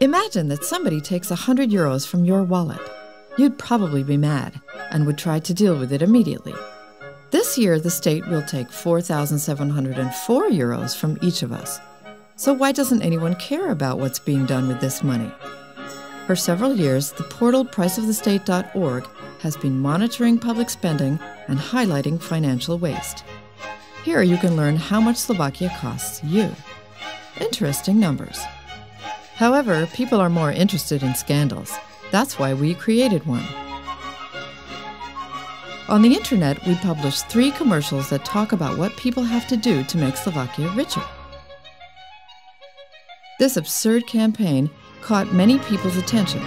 Imagine that somebody takes 100 euros from your wallet. You'd probably be mad and would try to deal with it immediately. This year, the state will take 4,704 euros from each of us. So, why doesn't anyone care about what's being done with this money? For several years, the portal priceofthestate.org has been monitoring public spending and highlighting financial waste. Here you can learn how much Slovakia costs you. Interesting numbers. However, people are more interested in scandals. That's why we created one. On the internet, we publish three commercials that talk about what people have to do to make Slovakia richer. This absurd campaign caught many people's attention.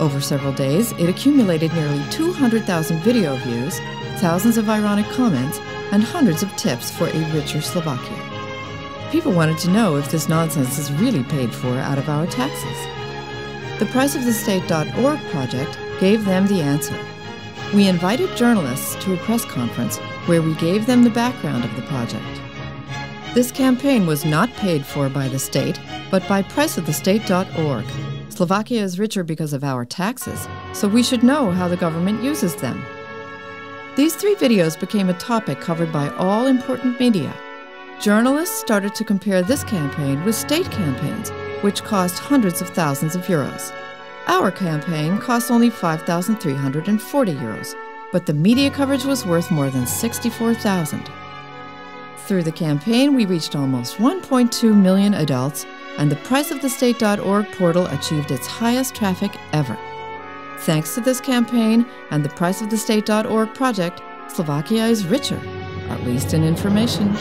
Over several days, it accumulated nearly 200,000 video views, thousands of ironic comments, and hundreds of tips for a richer Slovakia. People wanted to know if this nonsense is really paid for out of our taxes. The priceofthestate.org project gave them the answer. We invited journalists to a press conference where we gave them the background of the project. This campaign was not paid for by the state, but by priceofthestate.org. Slovakia is richer because of our taxes, so we should know how the government uses them. These three videos became a topic covered by all important media. Journalists started to compare this campaign with state campaigns, which cost hundreds of thousands of euros. Our campaign cost only 5,340 euros, but the media coverage was worth more than 64,000. Through the campaign, we reached almost 1.2 million adults, and the priceofthestate.org portal achieved its highest traffic ever. Thanks to this campaign and the priceofthestate.org project, Slovakia is richer, at least in information.